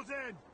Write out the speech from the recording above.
close in!